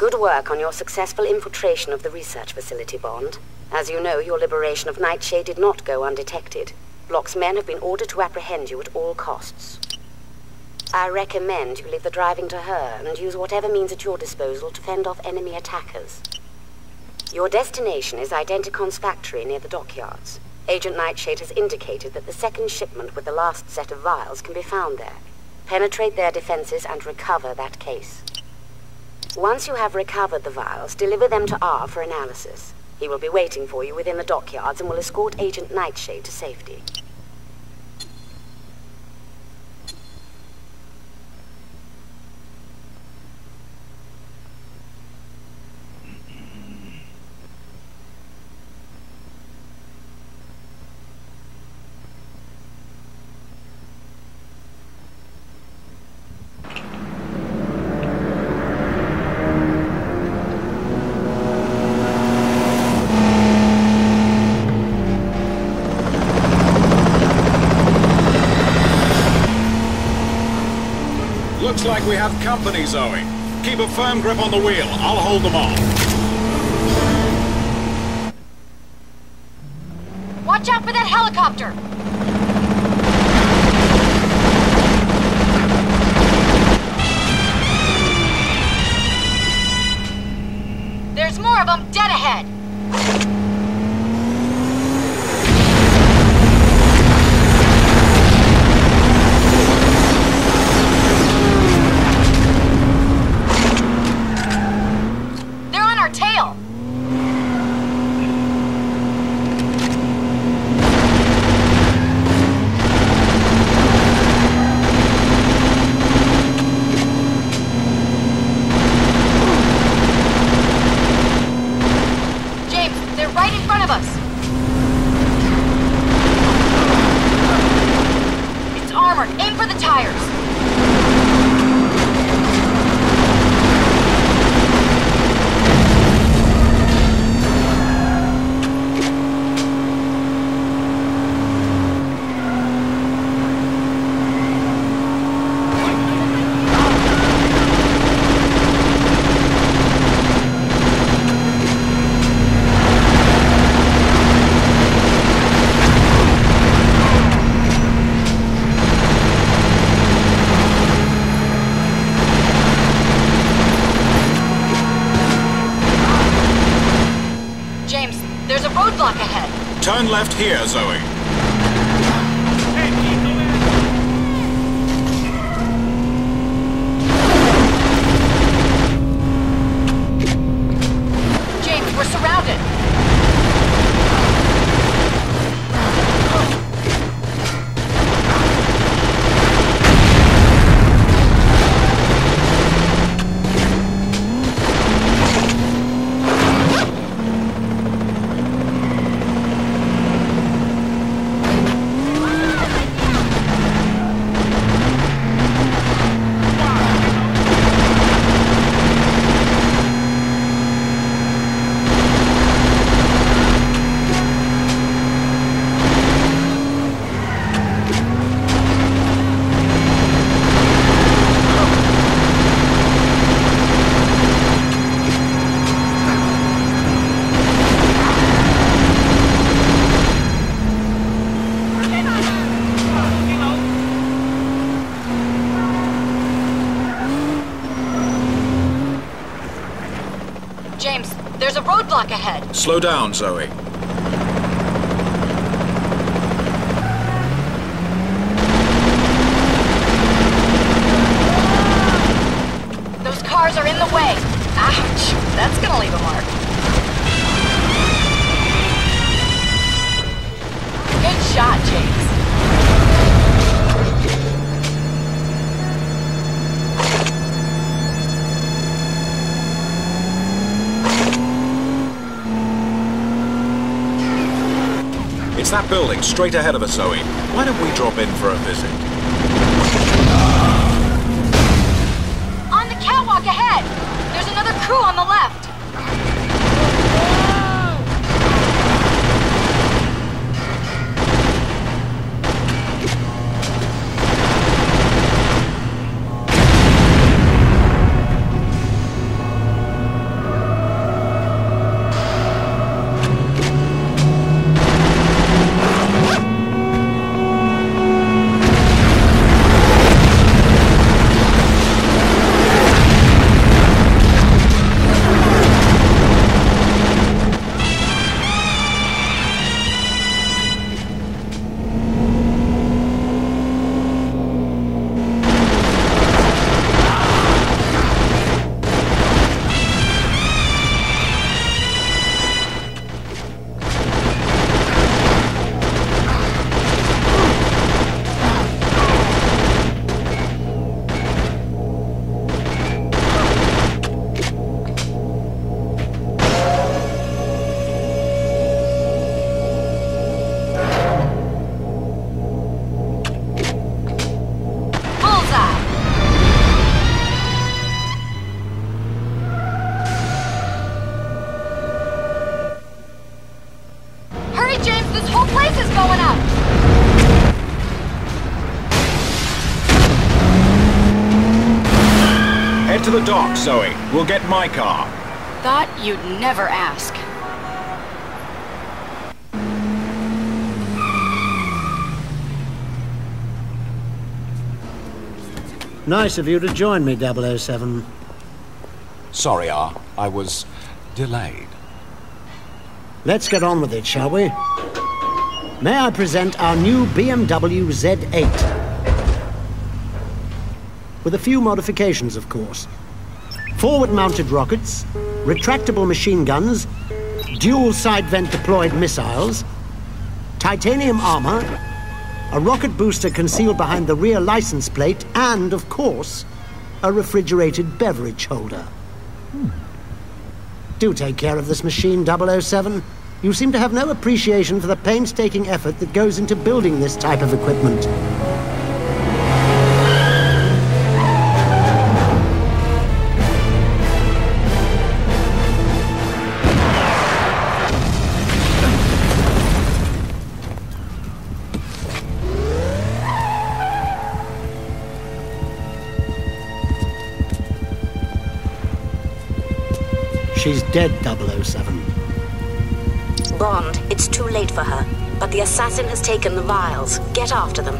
Good work on your successful infiltration of the research facility, Bond. As you know, your liberation of Nightshade did not go undetected. Bloch's men have been ordered to apprehend you at all costs. I recommend you leave the driving to her and use whatever means at your disposal to fend off enemy attackers. Your destination is Identicon's factory near the dockyards. Agent Nightshade has indicated that the second shipment with the last set of vials can be found there. Penetrate their defenses and recover that case. Once you have recovered the vials, deliver them to R for analysis. He will be waiting for you within the dockyards and will escort Agent Nightshade to safety. Looks like we have company, Zoe. Keep a firm grip on the wheel. I'll hold them off. Watch out for that helicopter! There's more of them dead ahead! They're on our tail! James, they're right in front of us! It's armored. Aim for the tires! James, there's a roadblock ahead. Turn left here, Zoe. James, there's a roadblock ahead. Slow down, Zoe. It's that building straight ahead of us, Zoe. Why don't we drop in for a visit? On the catwalk ahead! There's another crew on the left! Hurry, James! This whole place is going up! Head to the dock, Zoe. We'll get my car. Thought you'd never ask. Nice of you to join me, 007. Sorry, R. I was delayed. Let's get on with it, shall we? May I present our new BMW Z8? With a few modifications, of course. Forward-mounted rockets, retractable machine guns, dual side vent deployed missiles, titanium armor, a rocket booster concealed behind the rear license plate, and, of course, a refrigerated beverage holder. Hmm. Do take care of this machine, 007. You seem to have no appreciation for the painstaking effort that goes into building this type of equipment. She's dead, 007. Bond, it's too late for her. But the assassin has taken the vials. Get after them.